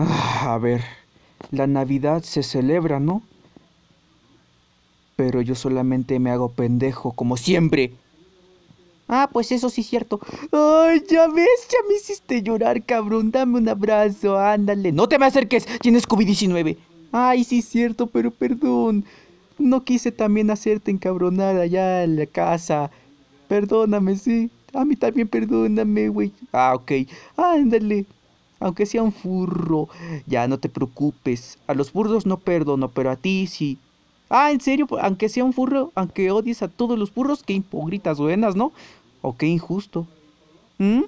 Ah, a ver, la Navidad se celebra, ¿no? Pero yo solamente me hago pendejo, como siempre. Ah, pues eso sí es cierto. Ay, ya ves, ya me hiciste llorar, cabrón. Dame un abrazo, ándale. No te me acerques, tienes COVID-19. Ay, sí es cierto, pero perdón. No quise también hacerte encabronar allá en la casa. Perdóname, sí. A mí también perdóname, güey. Ah, ok. Ándale. Aunque sea un furro. Ya no te preocupes. A los furros no perdono, pero a ti sí. Ah, en serio, aunque sea un furro, aunque odies a todos los furros, qué hipócritas buenas, ¿no? O qué injusto. ¿Mm?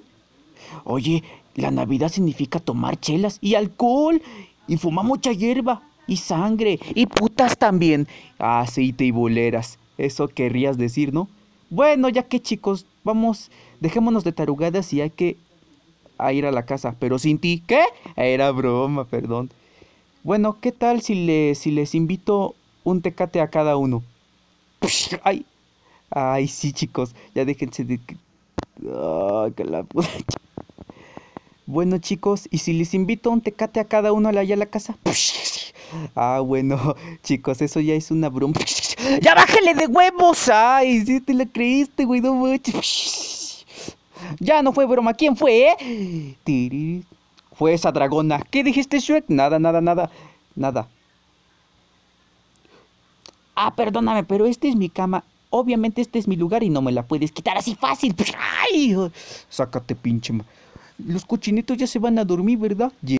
Oye, la Navidad significa tomar chelas y alcohol y fumar mucha hierba y sangre y putas también. Aceite y boleras. Eso querrías decir, ¿no? Bueno, ya que chicos, vamos, dejémonos de tarugadas y hay que ir a la casa, pero sin ti. ¿Qué? Era broma, perdón. Bueno, ¿qué tal si, le, si les invito un tecate a cada uno? Ay, ay, sí, chicos, ya déjense de... Que la puta... Bueno, chicos, ¿y si les invito un tecate a cada uno allá a la casa? Ah, bueno, chicos, eso ya es una broma. ¡Ya bájale de huevos! ¡Ay, sí te la creíste, güey! No manches. Ya no fue broma. ¿Quién fue, eh? Fue esa dragona. ¿Qué dijiste, Shrek? Nada, nada, nada. Nada. Ah, perdóname, pero esta es mi cama. Obviamente este es mi lugar y no me la puedes quitar así fácil. ¡Ay! Sácate, pinche. Los cochinitos ya se van a dormir, ¿verdad?